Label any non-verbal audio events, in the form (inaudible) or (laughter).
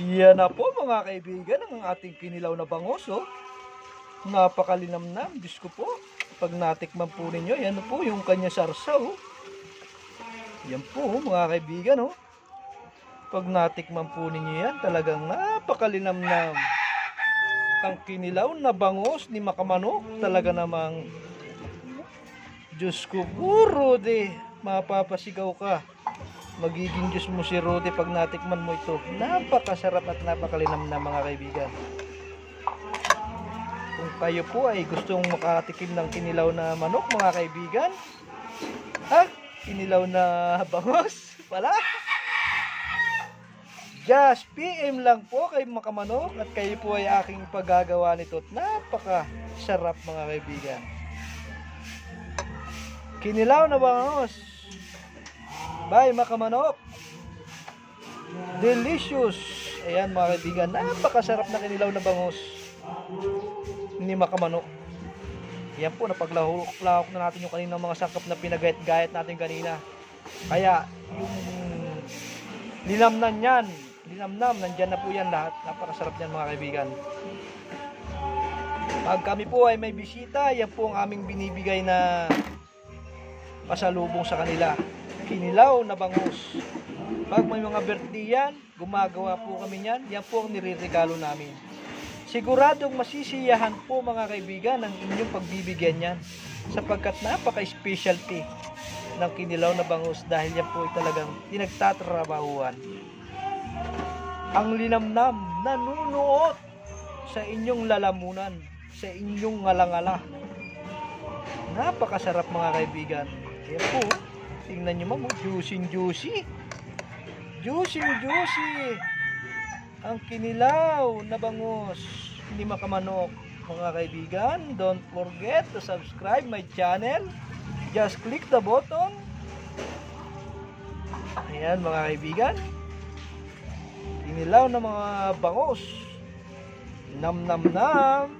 Yan na po mga kaibigan ang ating kinilaw na bangos. Napakalinamnam, Diyos ko po. Pag natikman po ninyo, yan po yung kanya sarsaw. Yan po mga kaibigan oh. Pag natikman po ninyo yan, talagang napakalinamnam. Ang kinilaw na bangos ni Makamanok, talaga namang Diyos ko po, Rode, mapapasigaw ka. Magiging Diyos mo si Rode pag natikman mo ito. Napakasarap at napakalinam na mga kaibigan. Kung kayo po ay gustong makatikim ng kinilaw na manok mga kaibigan, ha? Kinilaw na (laughs) bangos? Wala? Just PM lang po kay Makamanok at kayo po ay aking paggagawa nito at napaka sarap mga kaibigan. Kinilaw na bangos. Bye Makamanok. Delicious. Ayan mga kaibigan, napakasarap na kinilaw na bangos ni Makamanok. Yan po, napaglahok-lahok na natin yung kaninang mga sakap na pinagayat-gayat natin kanina. Kaya, yung linamnan yan, linamnam, nandyan na po yan lahat. Napakasarap yan mga kaibigan. Pag kami po ay may bisita, yan po ang aming binibigay na pasalubong sa kanila. Kinilaw na bangus. Pag may mga birthday yan, gumagawa po kami yan, yan po ang niririgalo namin. Siguradong masisiyahan po mga kaibigan ang inyong pagbibigyan yan sapagkat napaka-specialty ng kinilaw na bangus dahil yan po ay talagang pinagtatrabahuan. Ang linamnam nanunuot sa inyong lalamunan, sa inyong ngalangala. Napakasarap mga kaibigan. Yan po, tingnan nyo ma'am, oh, juicy juicy. Juicy juicy. Ang kinilaw na bangus ni Makamanok. Mga kaibigan, don't forget to subscribe my channel. Just click the button. Ayan mga kaibigan. Kinilaw na mga bangus. Nam nam nam.